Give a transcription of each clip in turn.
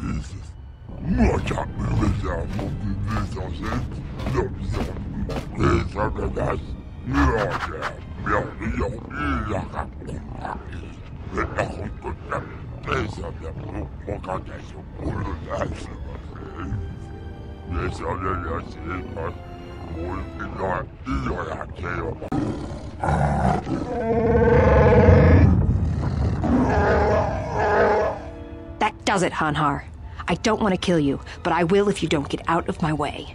This is That does it, Hanharr. I don't want to kill you, but I will if you don't get out of my way.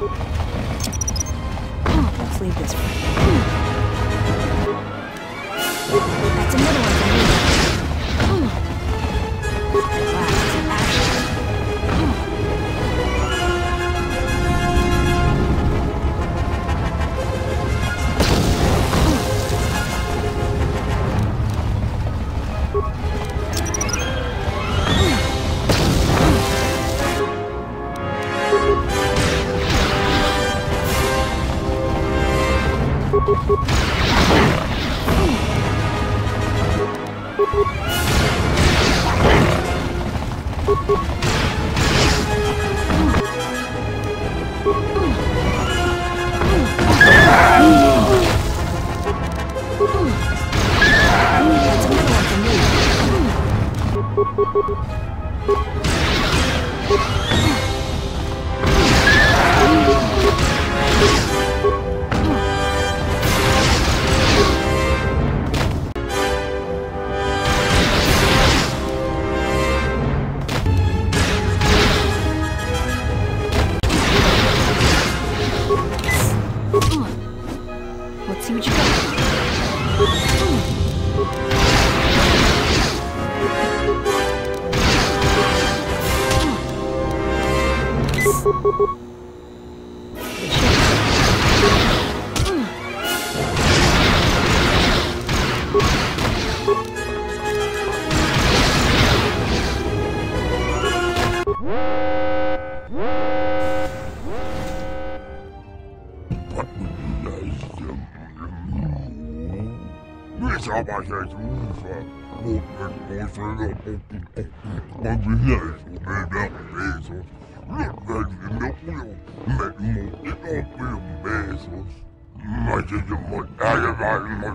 Oh, let's leave this room. La i med sånn. Et løses det er i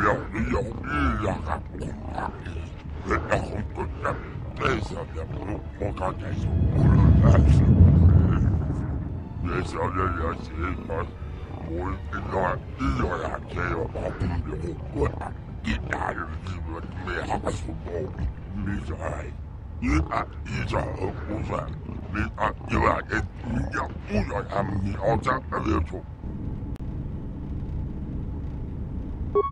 merveilleux et la rapprocher. Et la rencontre, mais ça vient pour mon grandisson pour le lâche. Mais ça vient lâcher parce qu'on ignore, ignore, ignore, ignore, ignore, ignore, ignore, ignore, ignore, ignore, ni a ija okunza ni a iwa etu ya uyo ya mi ọja ẹrẹ to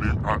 Divan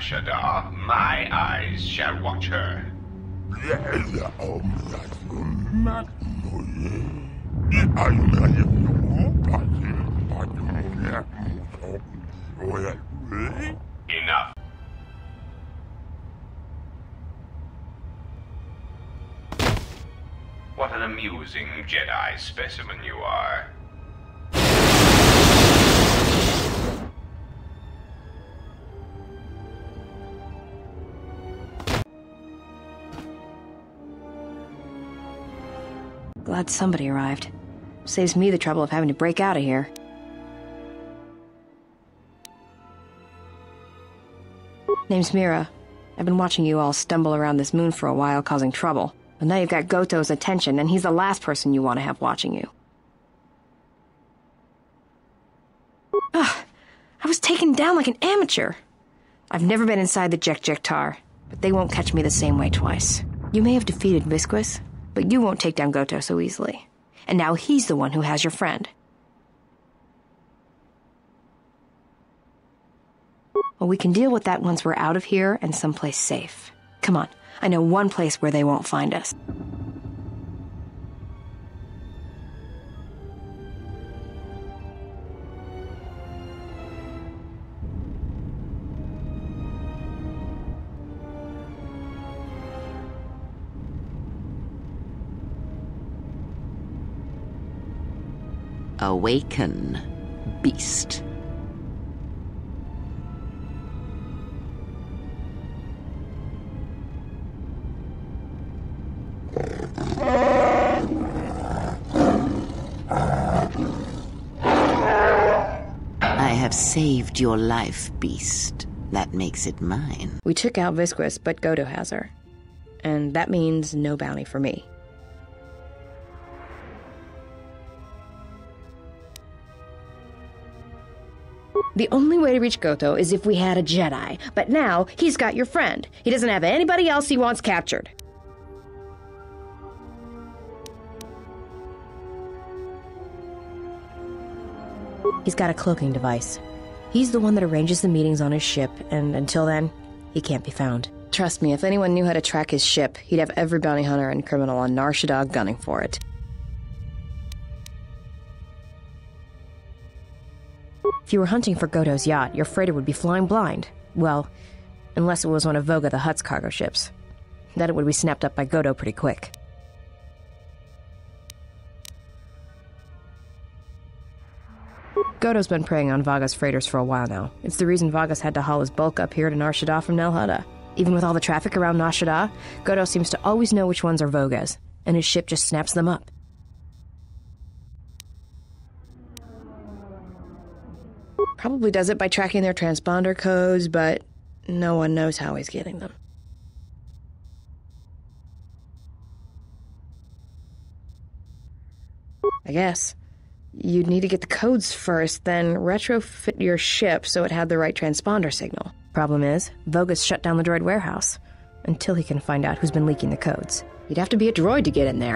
My eyes shall watch her. Enough. What an amusing Jedi specimen you are. Glad somebody arrived. Saves me the trouble of having to break out of here. Name's Mira. I've been watching you all stumble around this moon for a while, causing trouble. But now you've got Goto's attention, and he's the last person you want to have watching you. Ugh, I was taken down like an amateur. I've never been inside the Jekk'Jekk Tarr, but they won't catch me the same way twice. You may have defeated Visquis, but you won't take down Goto so easily. And now he's the one who has your friend. Well, we can deal with that once we're out of here and someplace safe. Come on, I know one place where they won't find us. Awaken, beast. I have saved your life, beast. That makes it mine. We took out Visquis, but Goto has her. And that means no bounty for me. The only way to reach Goto is if we had a Jedi, but now he's got your friend. He doesn't have anybody else he wants captured. He's got a cloaking device. He's the one that arranges the meetings on his ship, and until then, he can't be found. Trust me, if anyone knew how to track his ship, he'd have every bounty hunter and criminal on Nar Shaddaa gunning for it. If you were hunting for Goto's yacht, your freighter would be flying blind. Well, unless it was one of Vogga the Hutt's cargo ships. Then it would be snapped up by Goto pretty quick. Goto's been preying on Vogga's freighters for a while now. It's the reason Vogga's had to haul his bulk up here to Nar Shaddaa from Nal Hutta. Even with all the traffic around Nar Shaddaa, Goto seems to always know which ones are Vogga's, and his ship just snaps them up. Probably does it by tracking their transponder codes, but no one knows how he's getting them. I guess. You'd need to get the codes first, then retrofit your ship so it had the right transponder signal. Problem is, Vogus shut down the droid warehouse until he can find out who's been leaking the codes. You'd have to be a droid to get in there.